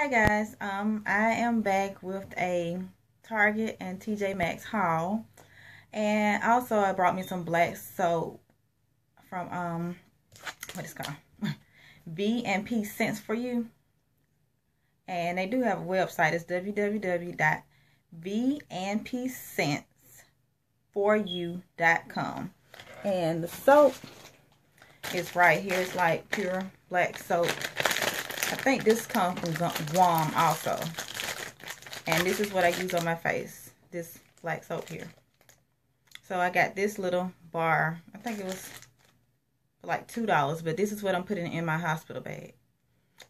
Hi guys, um, I am back with a Target and TJ Maxx haul, and also I brought me some black soap from um, what is called? V and P Scents for You, and they do have a website. It's www.vandpscentsforyou.com, and the soap is right here. It's like pure black soap I think this comes from Ghana also. And this is what I use on my face. This black soap here. So I got this little bar. I think it was like $2. But this is what I'm putting in my hospital bag.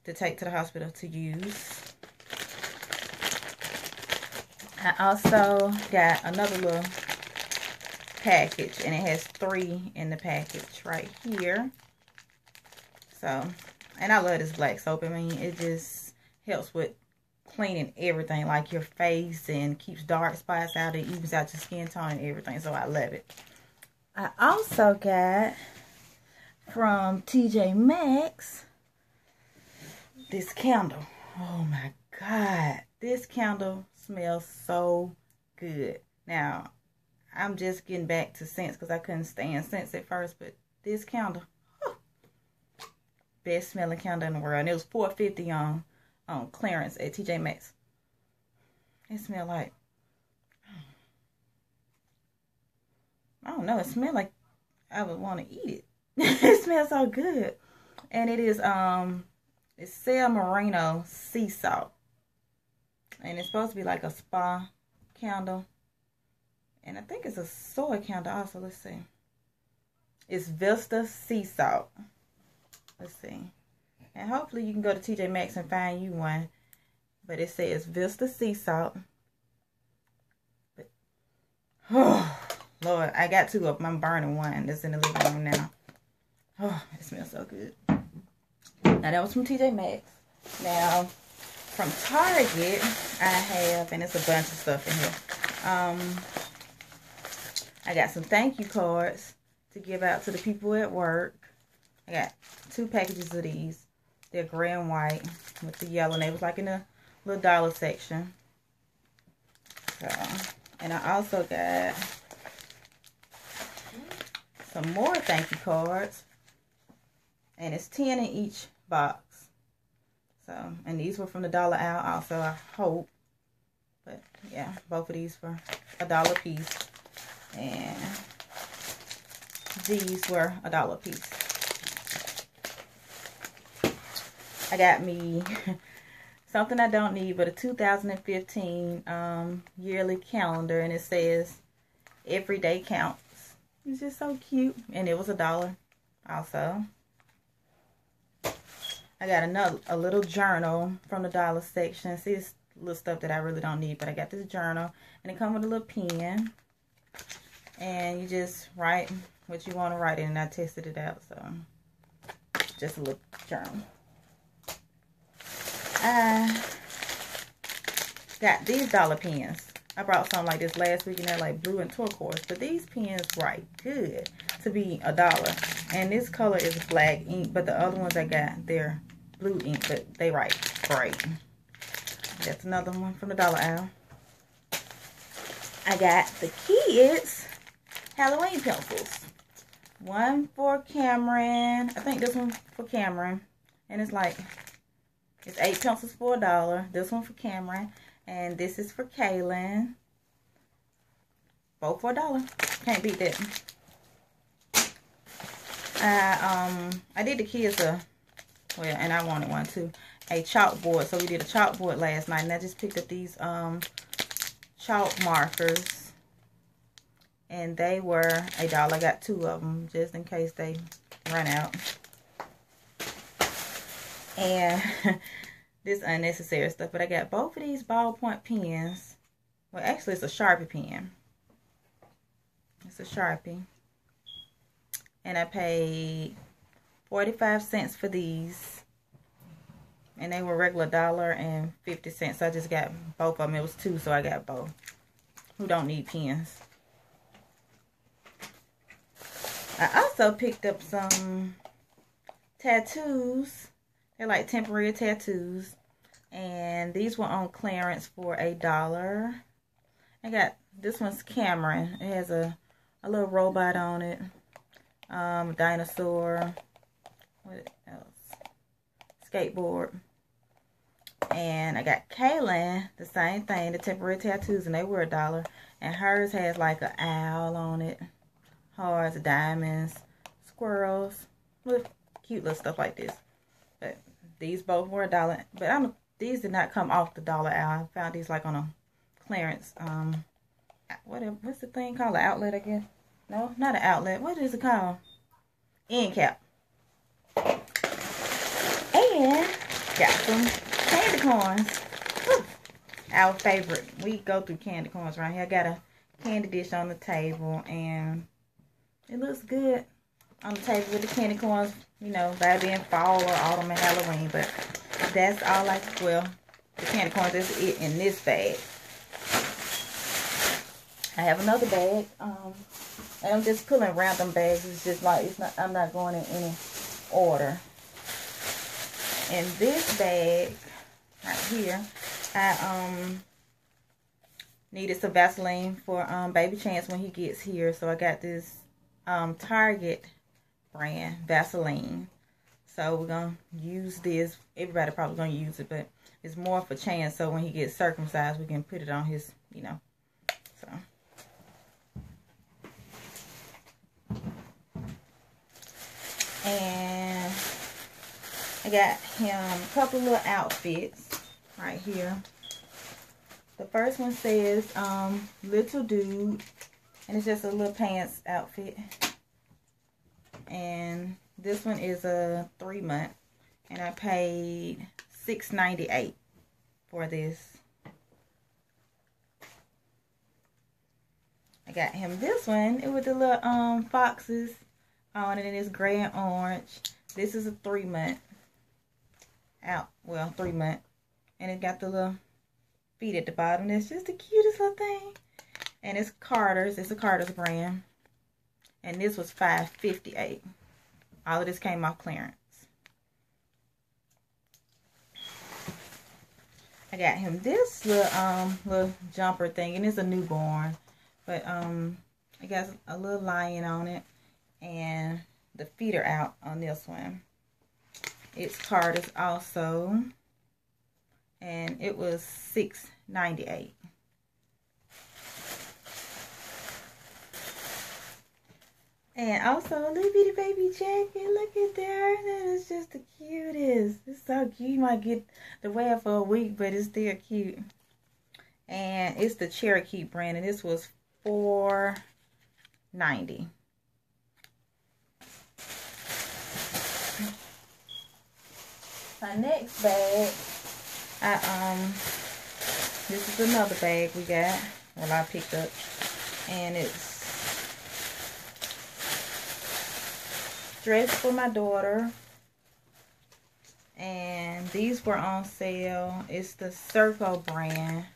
To take to the hospital to use. I also got another little package. And it has three in the package right here. So and I love this black soap. I mean, it just helps with cleaning everything, like your face and keeps dark spots out. It evens out your skin tone and everything. So I love it. I also got from TJ Maxx this candle. Oh my God. This candle smells so good. Now, I'm just getting back to scents because I couldn't stand scents at first, but this candle, best smelling candle in the world. And it was four fifty on on clearance at TJ Maxx. It smelled like I don't know. It smelled like I would want to eat it. it smells so good, and it is um it's San Marino sea salt, and it's supposed to be like a spa candle, and I think it's a soy candle also. Let's see. It's Vista sea salt. Let's see. And hopefully you can go to TJ Maxx and find you one. But it says Vista Sea Salt. But, oh, Lord, I got two of them. I'm burning one that's in the living room now. Oh, it smells so good. Now, that was from TJ Maxx. Now, from Target, I have, and it's a bunch of stuff in here. Um, I got some thank you cards to give out to the people at work. I got two packages of these. They're gray and white with the yellow. And they was like in the little dollar section. So, and I also got some more thank you cards. And it's 10 in each box. So, and these were from the dollar out also, I hope. But yeah, both of these for a dollar piece. And these were a dollar piece. I got me something I don't need, but a 2015 um, yearly calendar, and it says every day counts. It's just so cute, and it was a dollar also. I got another a little journal from the dollar section. See, it's little stuff that I really don't need, but I got this journal, and it comes with a little pen, and you just write what you want to write in, and I tested it out, so just a little journal. I got these dollar pens. I brought some like this last week and they're like blue and turquoise. But these pens write good to be a dollar. And this color is black ink. But the other ones I got, they're blue ink. But they write great. That's another one from the dollar aisle. I got the kids Halloween pencils. One for Cameron. I think this one for Cameron. And it's like it's eight pencils for a dollar. This one for Cameron. And this is for Kaylin. Both for a dollar. Can't beat that. I um I did the kids a well and I wanted one too. A chalkboard. So we did a chalkboard last night and I just picked up these um chalk markers. And they were a dollar. I got two of them just in case they run out and this unnecessary stuff. But I got both of these ballpoint pens. Well, actually, it's a Sharpie pen. It's a Sharpie. And I paid 45 cents for these. And they were regular dollar and 50 cents. So I just got both of them. It was two, so I got both. Who don't need pens. I also picked up some tattoos they're like temporary tattoos. And these were on clearance for a dollar. I got this one's Cameron. It has a, a little robot on it. Um, dinosaur. What else? Skateboard. And I got Kaylin, the same thing, the temporary tattoos, and they were a dollar. And hers has like an owl on it. Hearts, diamonds, squirrels, with cute little stuff like this. These both were a dollar. But I'm these did not come off the dollar owl. I found these like on a clearance. Um, what what's the thing called? An outlet, I guess. No, not an outlet. What is it called? End cap. And got some candy corns. Our favorite. We go through candy corns right here. I got a candy dish on the table and it looks good on the table with the candy corns, you know, that being fall or autumn and Halloween. But that's all I, well, the candy corns, is it in this bag. I have another bag. Um, and I'm just pulling random bags. It's just like, it's not, I'm not going in any order. In this bag, right here, I um needed some Vaseline for um baby Chance when he gets here. So I got this um Target brand Vaseline. So we're gonna use this. Everybody probably gonna use it, but it's more for Chance. So when he gets circumcised, we can put it on his, you know. So. And I got him a couple little outfits right here. The first one says um, Little Dude. And it's just a little pants outfit. And this one is a three month. And I paid six ninety eight for this. I got him this one. It with the little um foxes on it. And it's gray and orange. This is a three month out. Well, three month. And it got the little feet at the bottom. It's just the cutest little thing. And it's Carter's. It's a Carter's brand and this was 558 all of this came off clearance. I got him this little um little jumper thing and it's a newborn but um it got a little lion on it and the feet are out on this one. Its Carter's also and it was 698 And also a little bitty baby jacket. Look at there. That is just the cutest. It's so cute. You might get the wear for a week, but it's still cute. And it's the Cherokee brand. And this was four ninety. My next bag, I um, this is another bag we got. Well, I picked up, and it's dress for my daughter. And these were on sale. It's the Circo brand.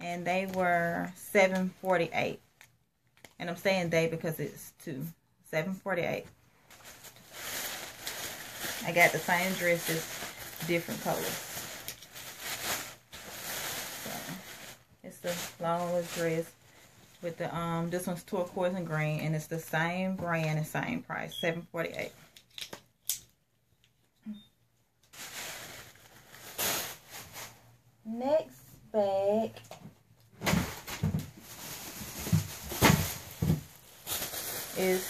And they were seven forty eight. And I'm saying they because it's two. Seven forty eight. I got the same dresses, different colors. So, it's the long dress with the um this one's turquoise and green and it's the same brand and same price 748 next bag. Is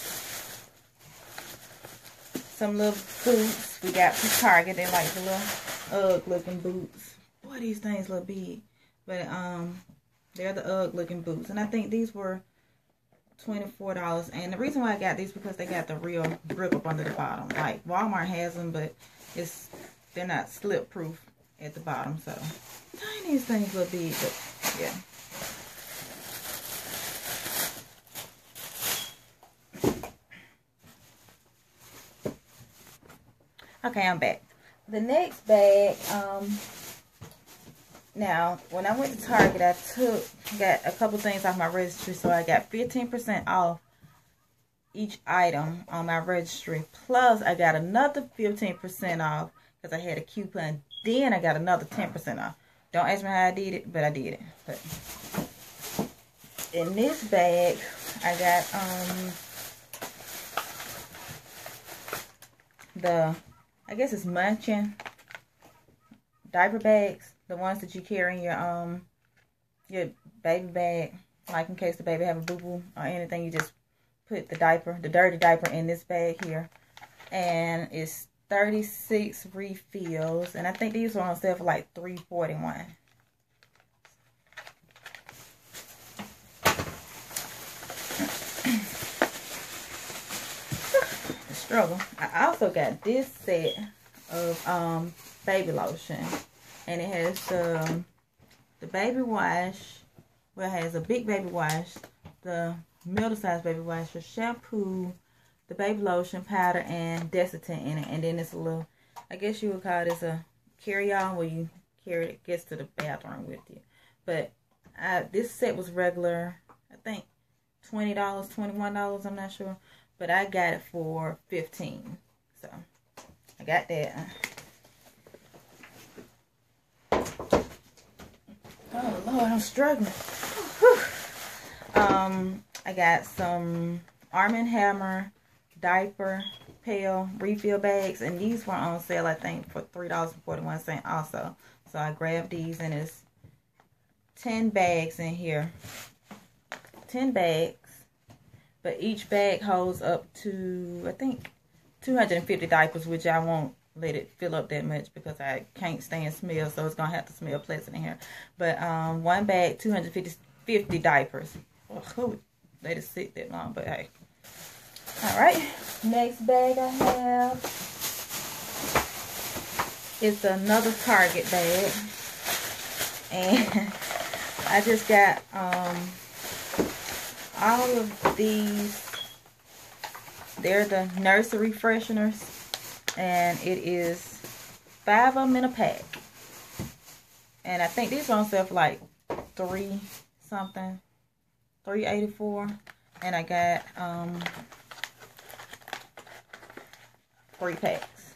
some little boots we got from Target. They like the little ugly looking boots. Boy these things look big. But um they're the UGG looking boots. And I think these were $24. And the reason why I got these because they got the real grip up under the bottom. Like Walmart has them, but it's they're not slip proof at the bottom. So dang, these things look big, but yeah. Okay, I'm back. The next bag, um, now, when I went to Target, I took, got a couple things off my registry. So I got 15% off each item on my registry. Plus, I got another 15% off because I had a coupon then I got another 10% off. Don't ask me how I did it, but I did it. But in this bag, I got um the I guess it's Munchkin diaper bags, the ones that you carry in your um your baby bag, like in case the baby have a boo boo or anything, you just put the diaper, the dirty diaper in this bag here. And it's 36 refills. And I think these are on sale for like 341 struggle. I also got this set of um, baby lotion. And it has um, the baby wash. Well, it has a big baby wash, the middle size baby wash, the shampoo, the baby lotion, powder, and Desitin in it. And then it's a little, I guess you would call this a carry-on where you carry it, gets to the bathroom with you. But I, this set was regular, I think $20, $21, I'm not sure. But I got it for 15 So I got that. Oh Lord, I'm struggling. Um, I got some Arm & Hammer diaper pail refill bags, and these were on sale, I think, for $3.41 also. So I grabbed these, and it's 10 bags in here. 10 bags. But each bag holds up to, I think, 250 diapers, which I won't let it fill up that much because I can't stand smell, so it's to have to smell pleasant in here. But um, one bag, 250 50 diapers. Oh, who let it sit that long, but hey. All right, next bag I have is another Target bag. And I just got um, all of these, they're the nursery fresheners. And it is five of them in a pack. And I think these are on sale for like three something. 384 and I got um three packs.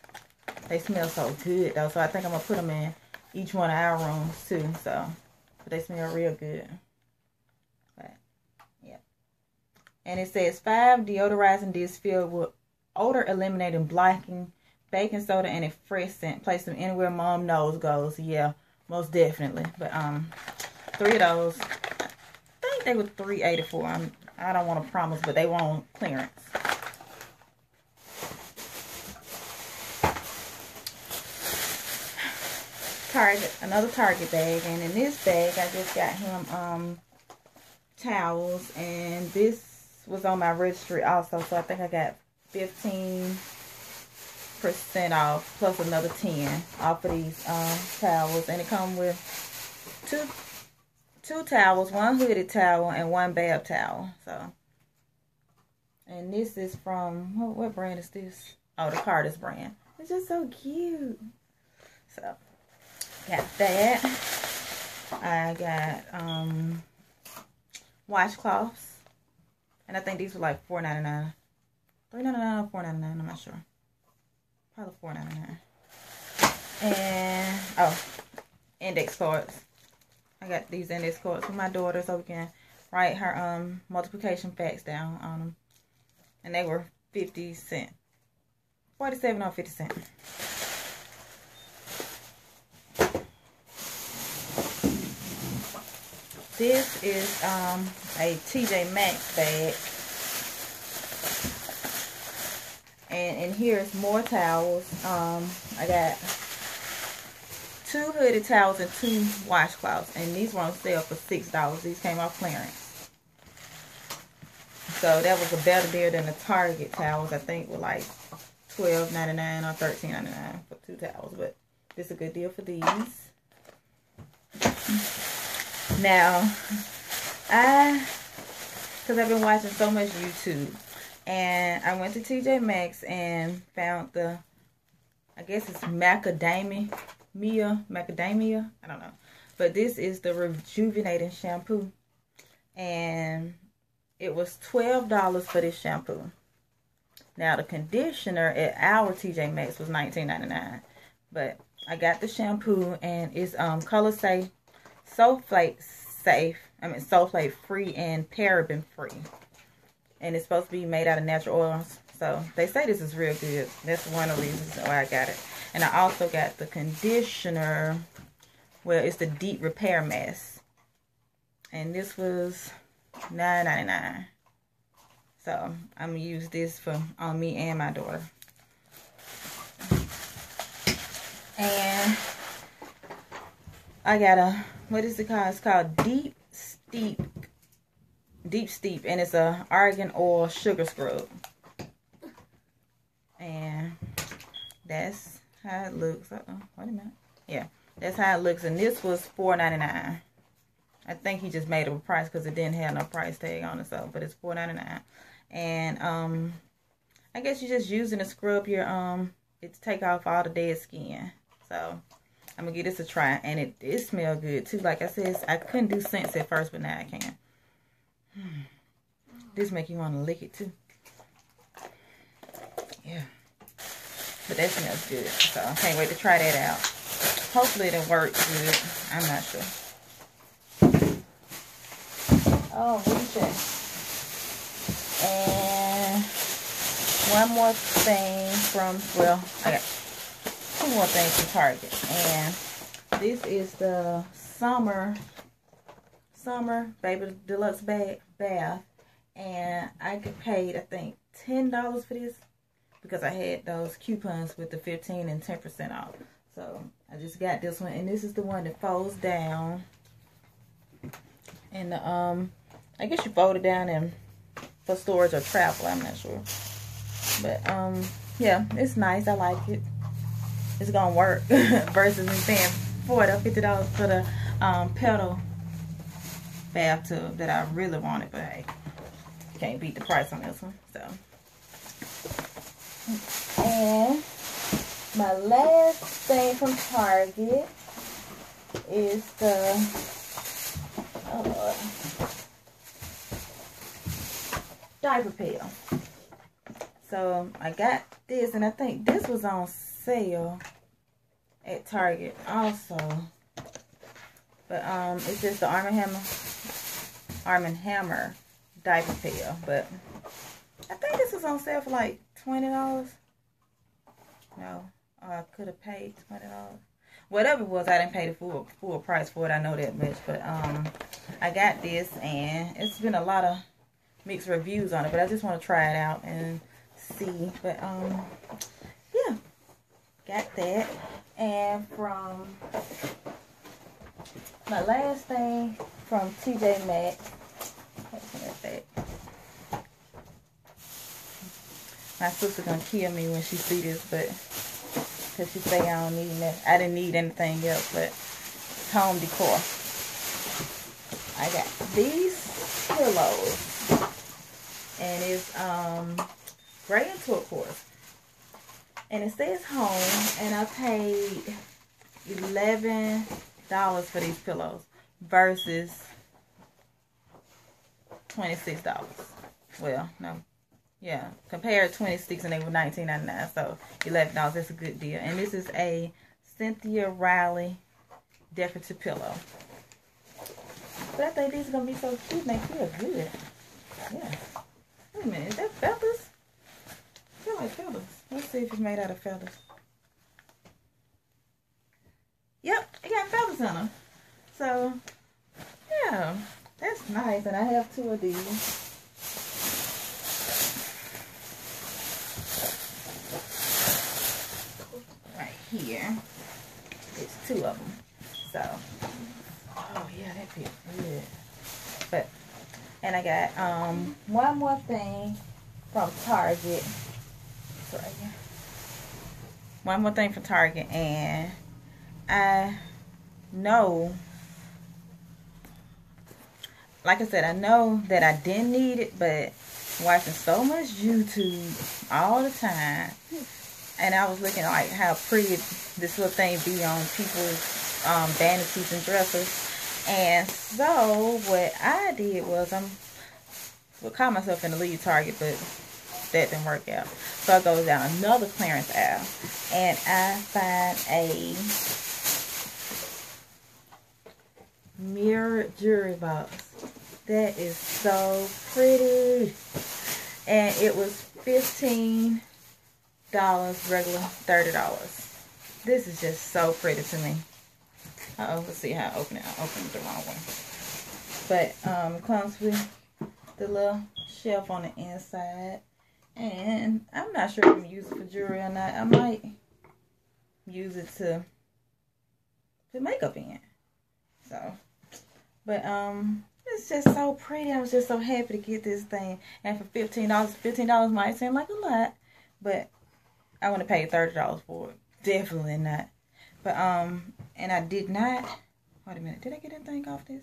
They smell so good though, so I think I'm gonna put them in each one of our rooms too. So, but they smell real good. And it says five deodorizing discs filled with odor eliminating blocking baking soda and a fresh scent. Place them anywhere mom knows goes. Yeah, most definitely. But um, three of those. I think they were three eighty four. I'm I don't want to promise, but they were on clearance. Target, another Target bag, and in this bag I just got him um towels, and this was on my registry also. So I think I got 15% off plus another 10 off of these um, towels. And it comes with two two towels, one hooded towel and one bath towel. So, and this is from, what, what brand is this? Oh, the Carter's brand. It's just so cute. So, got that. I got um washcloths. And I think these were like four ninety nine, three ninety nine or four ninety nine. I'm not sure. Probably four ninety nine. And oh, index cards. I got these index cards for my daughter so we can write her um multiplication facts down on them. And they were 50 cent. 47 or 50 cent. This is um, a TJ Maxx bag. And in here is more towels. Um, I got two hooded towels and two washcloths. And these were on sale for $6. These came off clearance. So that was a better deal than the Target towels. I think were like $12.99 or $13.99 for two towels. But this is a good deal for these. Now, I, because I've been watching so much YouTube, and I went to TJ Maxx and found the, I guess it's macadamia, Mia, macadamia, I don't know. But this is the rejuvenating shampoo. And it was $12 for this shampoo. Now the conditioner at our TJ Maxx was $19.99. But I got the shampoo and it's um color safe, sulfate safe. I mean sulfate free and paraben free. And it's supposed to be made out of natural oils. So they say this is real good. That's one of the reasons why I got it. And I also got the conditioner. Well, it's the deep repair mask. And this was $9.99. So I'm gonna use this for on me and my daughter. And I got a what is it called? It's called Deep Steep Deep Steep and it's a argan oil sugar scrub. And that's how it looks. Uh oh, wait a minute. Yeah, that's how it looks. And this was $4.99. I think he just made it a price because it didn't have no price tag on it. So, but it's $4.99. And um, I guess you're just using to scrub your um, it to take off all the dead skin. So I'm gonna give this a try, and it it smells good too. Like I said, I couldn't do scents at first, but now I can. This make you want to lick it too. Yeah, but that smells good. So I can't wait to try that out. Hopefully it'll work good. I'm not sure. Oh, what you say? And one more thing from, well, I got two more things from Target. And this is the summer, summer baby deluxe bag bath. And I paid, I think, $10 for this because I had those coupons with the 15 and 10% off. So I just got this one. And this is the one that folds down. And the, um, I guess you fold it down and for storage or travel. I'm not sure. But, um, yeah, it's nice. I like it. It's to work versus me paying 40 or $50 for the um, pedal bathtub that I really wanted. But, hey, can't beat the price on this one. So, and my last thing from Target is the, Lord diaper pail. So I got this, and I think this was on sale at Target also. But um, it's just the Arm & Hammer, Arm & Hammer diaper pail. But I think this was on sale for like $20. No, I could have paid $20. Whatever it was, I didn't pay the full full price for it. I know that much. But um, I got this, and it's been a lot of mixed reviews on it, but I just want to try it out and see. But um, yeah, got that. And from my last thing from TJ Maxx. My sister gonna kill me when she see this, but cause she say I don't need that. I didn't need anything else, but home decor. I got these pillows and it's um gray and turquoise. And it says home, and I paid eleven dollars for these pillows versus twenty six dollars. Well, no, yeah, compared twenty six and they were nineteen ninety nine, so eleven dollars. That's a good deal. And this is a Cynthia Rowley decorative pillow. But I think these are gonna be so cute and they feel good. Yeah. Wait a minute, is that feathers? I feel like feathers. Let's see if it's made out of feathers. Yep, it got feathers on them. So, yeah, that's nice. And I have two of these. Right here. It's two of them. So, oh yeah, that feels good. But and I got um one more thing from Target. One more thing from Target and I know like I said, I know that I didn't need it, but watching so much YouTube all the time, and I was looking like how pretty this little thing be on people's um, vanities and dressers. And so what I did was I'm would call myself in the lead target, but that didn't work out. So I go down another clearance aisle and I find a mirror jewelry box. That is so pretty. And it was $15 regular $30. This is just so pretty to me. Uh oh let's see how I open it. I opened it the wrong way. But um, comes with the little shelf on the inside. And I'm not sure if I'm use it for jewelry or not. I might use it to put makeup in. So, but um, it's just so pretty. I was just so happy to get this thing. And for $15, $15 might seem like a lot. But I want to pay $30 for it. Definitely not. But, um, and I did not. Wait a minute. Did I get anything off this?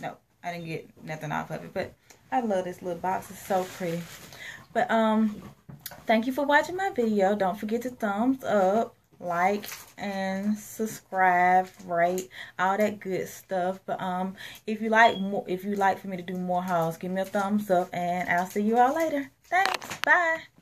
No, I didn't get nothing off of it. But I love this little box. It's so pretty. But, um, thank you for watching my video. Don't forget to thumbs up, like, and subscribe, rate, all that good stuff. But, um, if you like more, if you like for me to do more hauls, give me a thumbs up. And I'll see you all later. Thanks. Bye.